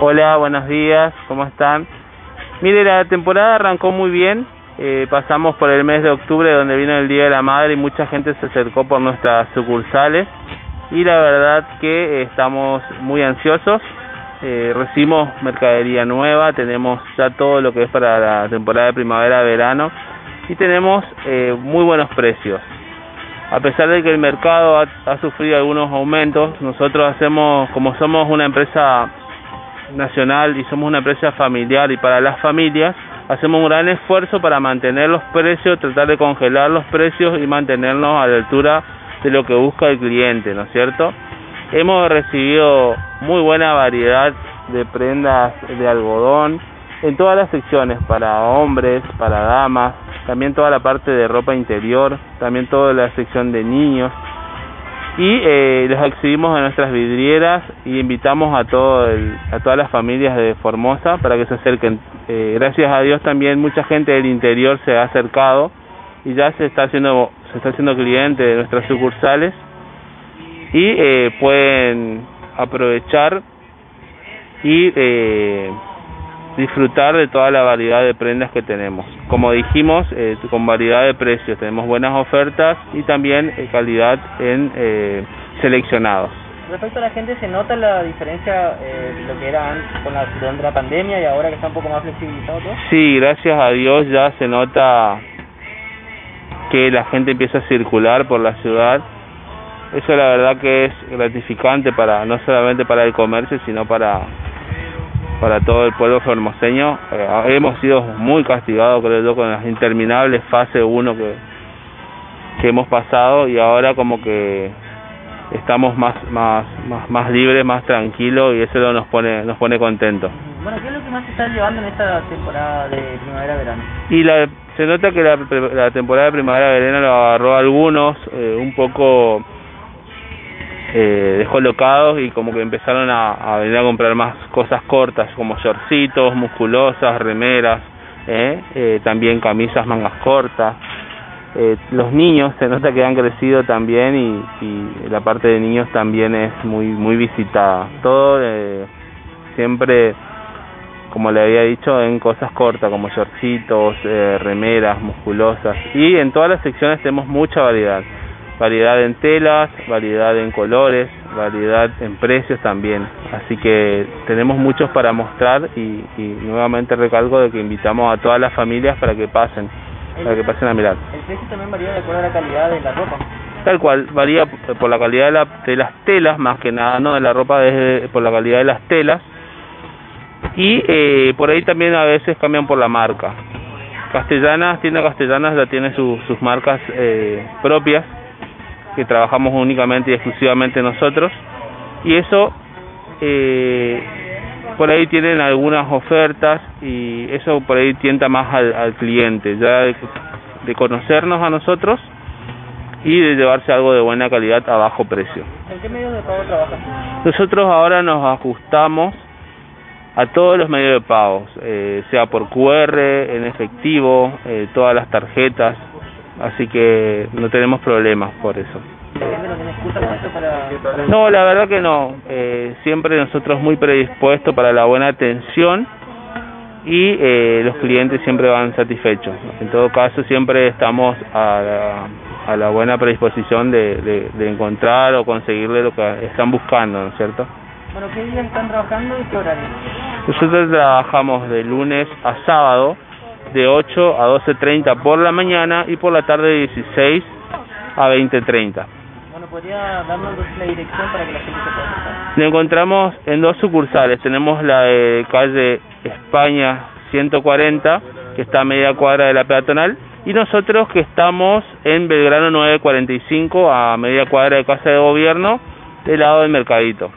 Hola, buenos días, ¿cómo están? Mire, la temporada arrancó muy bien, eh, pasamos por el mes de octubre donde vino el Día de la Madre y mucha gente se acercó por nuestras sucursales y la verdad que estamos muy ansiosos, eh, recibimos mercadería nueva, tenemos ya todo lo que es para la temporada de primavera-verano y tenemos eh, muy buenos precios. A pesar de que el mercado ha sufrido algunos aumentos, nosotros hacemos, como somos una empresa nacional y somos una empresa familiar y para las familias, hacemos un gran esfuerzo para mantener los precios, tratar de congelar los precios y mantenernos a la altura de lo que busca el cliente, ¿no es cierto? Hemos recibido muy buena variedad de prendas de algodón en todas las secciones, para hombres, para damas, también toda la parte de ropa interior, también toda la sección de niños, y eh, los exhibimos en nuestras vidrieras y invitamos a todo a todas las familias de Formosa para que se acerquen. Eh, gracias a Dios también mucha gente del interior se ha acercado y ya se está haciendo se está haciendo cliente de nuestras sucursales y eh, pueden aprovechar y eh, disfrutar de toda la variedad de prendas que tenemos. Como dijimos, eh, con variedad de precios, tenemos buenas ofertas y también eh, calidad en eh, seleccionados. Respecto a la gente, ¿se nota la diferencia eh, lo que era antes con la, durante la pandemia y ahora que está un poco más flexibilizado todo? Sí, gracias a Dios ya se nota que la gente empieza a circular por la ciudad. Eso la verdad que es gratificante para no solamente para el comercio, sino para para todo el pueblo formoseño. Eh, hemos sido muy castigados, creo yo, con las interminables fase 1 que, que hemos pasado y ahora como que estamos más más más, más libres, más tranquilos y eso nos pone nos pone contentos. Bueno, ¿qué es lo que más se está llevando en esta temporada de primavera-verano? Y la, se nota que la, la temporada de primavera-verano lo agarró a algunos eh, un poco eh, descolocados y como que empezaron a, a, venir a comprar más cosas cortas como shortcitos, musculosas, remeras, ¿eh? Eh, también camisas mangas cortas. Eh, los niños se nota que han crecido también y, y la parte de niños también es muy muy visitada. Todo eh, siempre, como le había dicho, en cosas cortas como shortcitos, eh, remeras, musculosas y en todas las secciones tenemos mucha variedad variedad en telas, variedad en colores, variedad en precios también. Así que tenemos muchos para mostrar y, y nuevamente recalco de que invitamos a todas las familias para que pasen, para que pasen a mirar. ¿El precio también varía de acuerdo a la calidad de la ropa? Tal cual, varía por la calidad de, la, de las telas, más que nada, no de la ropa, es por la calidad de las telas. Y eh, por ahí también a veces cambian por la marca. Castellanas, tienda Castellanas ya tiene su, sus marcas eh, propias que trabajamos únicamente y exclusivamente nosotros y eso eh, por ahí tienen algunas ofertas y eso por ahí tienta más al, al cliente ya de, de, conocernos a nosotros y de llevarse algo de buena calidad a bajo precio. ¿En qué medios de pago trabajan? Nosotros ahora nos ajustamos a todos los medios de pago, eh, sea por QR, en efectivo, eh, todas las tarjetas, así que no tenemos problemas por eso. No, la verdad que no. Eh, siempre nosotros muy predispuestos para la buena atención y eh, los clientes siempre van satisfechos. En todo caso, siempre estamos a la, a la buena predisposición de, de, de, encontrar o conseguirle lo que están buscando, ¿no es cierto? Bueno, ¿qué días están trabajando y qué horario? Nosotros trabajamos de lunes a sábado de 8 a 12.30 por la mañana y por la tarde de 16 a 20.30. Bueno, ¿podría darnos la dirección para que la gente se pueda acercar? Nos encontramos en dos sucursales. Tenemos la de calle España 140, que está a media cuadra de la peatonal, y nosotros que estamos en Belgrano 945, a media cuadra de Casa de Gobierno, del lado del Mercadito.